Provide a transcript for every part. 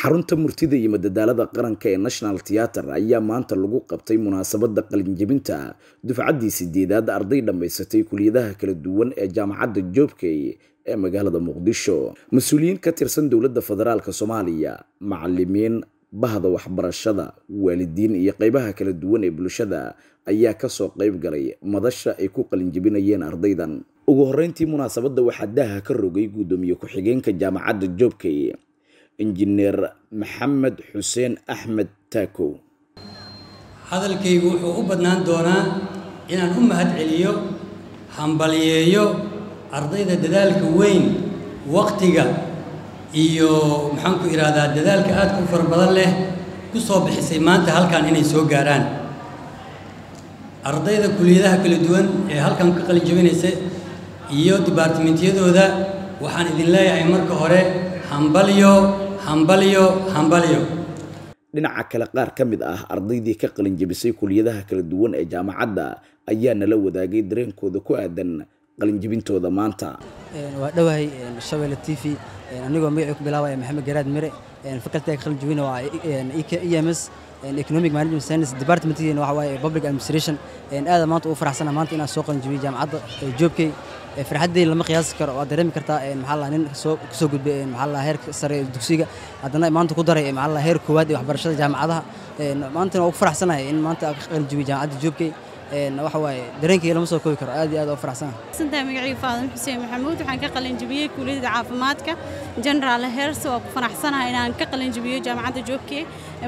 xarunta murtida iyo madadaalada qaranka ee national theatre ayaa maanta lagu qabtay munaasabada qalinjebinta dufcaddii sideedaad arday dhammaysatay kuliyadaha kala duwan ee jaamacadda joobkey ee magaalada muqdisho. Mas'uuliyiin ka tirsan dowladda federaalk soomaaliya macalimiin bahda waxbarashada waalidiin iyo qeybaha kala duwan ee bulshada ayaa ka soo qeyb galay madasha ay ku qalinjebinayeen ardaydan. Ugu horeyntii munaasabadda waxaa daaha ka rogay guddoomiye ku-xigeenka jaamacadda joobkey injineer maxamed xuseen axmed taakow hadalkaygu wuxuu u badnaan doonaa inaan u mahad celiyo hambaliyeeyo ardayda dadaalka weyn waqtiga iyo maxaanku idhaahdaa dadaalka aadka u fara badan leh ku soo bixisay maanta halkan inay soo gaarhaan ardayda kuliyadaha kala duwan ee halkan ka qalin jebinaysa iyo dibaartimentiyadooda waxaan idin leeyahay marka hore hambalyo hambalyo hambalyo. Dhinaca kale qaar ka mid ah ardaydii ka qalin jebisay kuliyadaha kala duwan ee jaamacadda ayaa nala wadaagay dareenkooda ku aadan qalinjebintooda maanta. Waa dhowahay shabeelle t v. Anigoo magacii ku bilaabaya maxamed garaad mire يعني فكرت خلينا جوينا يعني اي ام اس يعني ايكونوميك مانجمنت ساينس ديبارتمنت ان واحد واي بابليك ادمنستريشن ان هذا ما تو فرح ما انت سوق الجوي جامعة جوبكي. يعني فرحتي لما قياس كر وادرم كرتا يعني ان ما سوق سوق بي يعني هير سر دوسيغا ادنا ما انت كدري ان هير كواد وخبرشه جامعة ان ما انت أو فرح ان ما انت الجوي جامعة جوبكي. Waxa waaye dareenkayga lama soo koobi karo aad iyo aad oo faraxsanahay santaa magacii faadan xuseen maxamuud waxaan ka qalin jebiyey kuuliyadda caafimaadka. General heers waa ku faraxsanahay inaan ka qalin jebiyo jaamacadda joobkey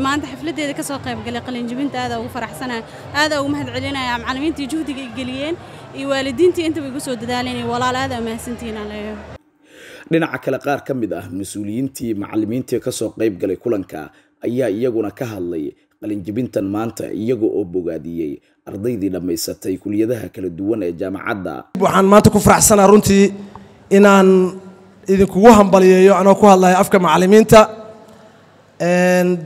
maanta xafladeeda ka soo qaybgalay qalinjebinta aada ugu faraxsanahay. Aada ugu mahad celinaya macallimiintii juhdiga ay geliyeen iyo waalidiintii intaba igu soo dadaaleen iyo walaal aada mahadsantihiin aan leeyahay. Dhinaca kale qaar ka mid ah mas'uuliyiintii macallimiintii ka soo qayb galay kulanka ayaa iyaguna ka hadlay qalinjebintan maanta iyaga oo bogaadiyey ardaydii dhammaysatay kuliyadaha kala duwan ee jaamacadda. Waxaan maanta ku faraxsanaa runtii inaan idinkugu hambaliyeeyo anoo ku hadlaya afka macallimiinta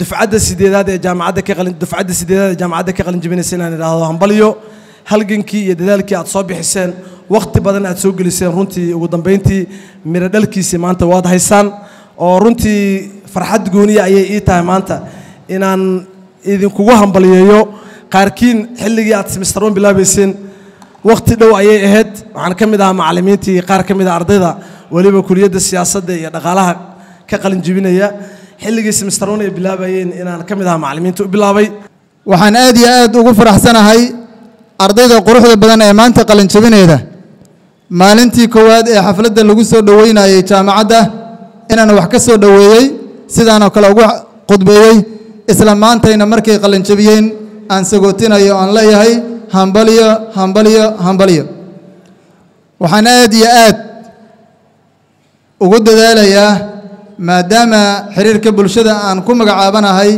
dufcadda sideedaad ee jaamacadda ka qalin dufcadda sideedaad ee jaamacadda ka qalin jebinaysa inaan idhaahdo hambalyo. Halgankii iyo dadaalkii aad soo bixiseen waqti badan aad soo geliseen runtii. Ugu dambeyntii miro dhalkiisii maanta waad haysaan. Oo runtii farxad gooniya ayay ii tahay maanta. Inaan idinkugu hambaliyeeyo. Qaarkiin xilligii aad simistaroon bilaabayseen waqti dhow ayay ahayd waxaan ka mid ahaa macallimiintii qaar ka mid a ardayda weliba kuliyadda siyaasadda iyo dhaqaalaha ka qalin jebinaya xilligii simistaroon ay bilaabayeen inaan ka mid ahaa macallimiinta u bilaabay. Waxaan aad iyo aad ugu faraxsanahay ardayda quruxda badan ee maanta qalin jebineeda maalintii koowaad ee xafladda lagu soo dhoweynayay jaamacadda inaan wax ka soo dhoweeyey sidaanoo kale ugu khudbeeyey isla maantayna markay qalin jebiyeen aan sagootinayo aan leeyahay hambalyo hambalyo hambalyo waxaan aad iyo aad ugu dadaalayaa maadaama xiriirka bulshada aan ku magacaabanahay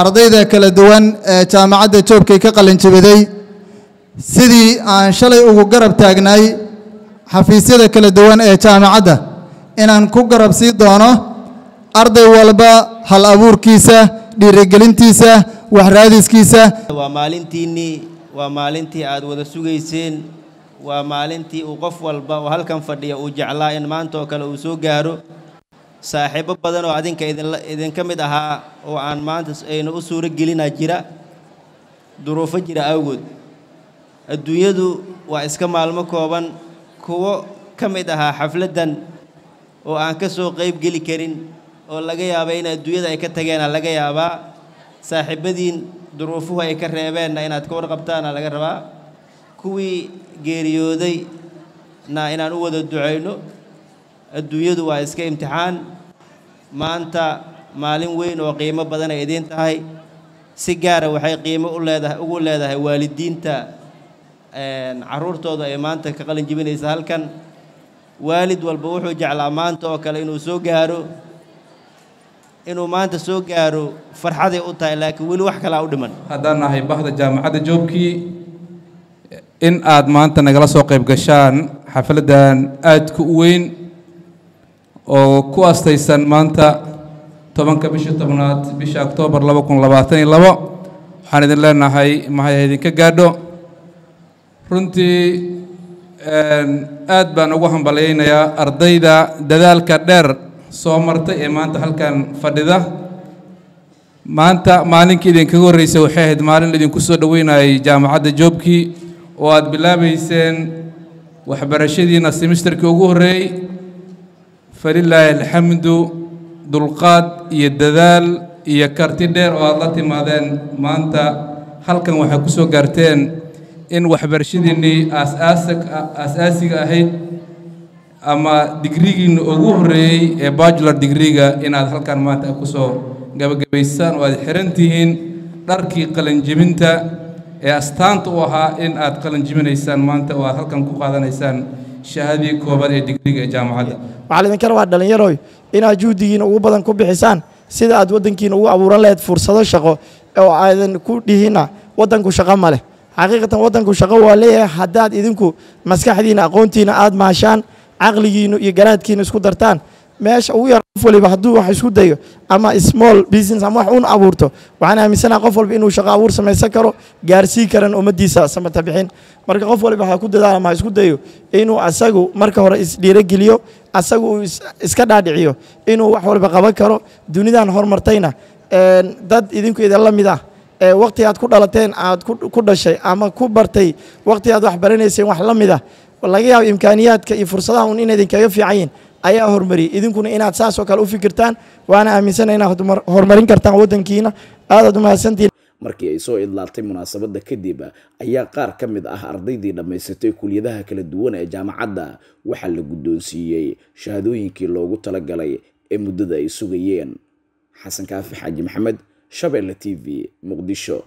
ardayda kala duwan ee jaamacadda joobkay ka qalin jebiday sidii aan shalay ugu garab taagnay xafiisyada kala duwan ee jaamacadda. Inaan ku garab sii doono arday walba hal abuurkiisa dhiirigelintiisa waxraadiskiisa waa maalintiinnii waa maalintii aad wada sugayseen waa maalintii uu qof walba oo halkan fadhiya uu jeclaa in maanta oo kale uu soo gaaro. Saaxiibo badan oo adinka idinka mid ahaa oo aan maanta ayna u suuro gelinaa jira duruufo jira awgood. Adduunyadu waa iska maalmo kooban kuwo ka mid ahaa xafladdan oo aan ka soo qayb geli karin oo laga yaaba in adduunyada ay ka tageena laga yaabaa. Saaxiibadiin duruufuhu ay ka reebeenna inaad ka warqabtaana laga rabaa. Kuwii geeriyooday na inaan u wada ducayno adduunyadu waa iska imtixaan. Maanta maalin weyn oo qiimo badan ay idiin tahay. Si gaara waxay qiimo u leedahay ugu leedahay waalidiinta carruurtooda ay maanta ka qalin jebinaysa halkan. Waalid walba wuxuu jeclaa maanta oo kale inuu soo gaaro inuu maanta soo gaaro farxaday u tahay laakiin weli wax kalaa u dhiman. Haddaan nahay bahda jaamacadda joobkii in aad maanta nagala soo qayb gashaan xafladdan aadka u weyn oo ku astaysan maanta tobanka bisha tobnaad bisha oktoobar laba kun labaatan iyo labo. Waxaan idin leenahay mahaya idinka gaadho? Runtii aad baan ugu hambalyaynayaa ardayda dadaalka dheer soo martay ee maanta halkan fadhida. Maanta maalinkii idinkaga horreysay waxay ahayd maalin idinku soo dhoweynayay jaamacadda joobkii oo aad bilaabayseen waxbarashadiina semesterkii ugu horreeyey falilaahi alxamdu dulqaad iyo dadaal iyo karti dheer oo aad la timaadeen maanta halkan waxay ku soo gaarteen in waxbarashadiinnii aas-aasiga ahayd ama digrigiinna ugu horreeyey ee bajular digriga inaad halkan maanta ku soo gabagabaysaan oo aad xiran tihiin dharkii qalanjebinta ee astaanta u ahaa in aad qalanjebinaysaan maanta oo aad halkan ku qaadanaysaan shahaadii koobaad ee digriga ee jaamacadda. Waxaa laydinka rabaa dhallinyaroy inaad juhdigiina ugu badan ku bixisaan sida aad waddankiina ugu abuuran lahayd fursado shaqo oo aadan ku dhihinna waddanku shaqo ma leh. Xaqiiqatan waddanku shaqo waa leeyahay haddaad idinku maskaxdiina aqoontiina aad maashaan caqligiinu iyo garaadkiina isku dartaan. Meesha ugu yar qof waliba hadduu wax isku dayo ama small business ama wax uun abuurto waxaan aaminsanaha qof walba inuu shaqo abuur samaysan karo gaarsii karan ummaddiisa samata bixin marka qof waliba ha ku dadaala ma isku dayo inuu asagu marka hore isdhiirogeliyo asagu uu iska dhaadhiciyo inuu wax walba qaban karo. Dunidan horumartayna dad idinku idin la mid ah waqti aad ku dhalateen aad ku dhashay ama ku bartay waqti aad wax baranayseen wax la mid ah laga yaabo imkaaniyaadka iyo fursadaha un inay idinkaga fiican yihiin ayaa horumariyay idinkuna inaad saasoo kale u fikirtaan waana aaminsana inaad horumarin kartaan waddankiina. Aadaad u mahadsantihin markii ay soo idlaatay munaasabadda kadib ayaa qaar ka mid ah ardaydii dhammaysatay kuliyadaha kala duwan ee jaamacadda. Waxaa la guddoonsiiyey shahaadooyinkii loogu talagalay ee muddada ay sugayeen. Xasan kaafi xaaji maxamed shabeelle t v muqdisho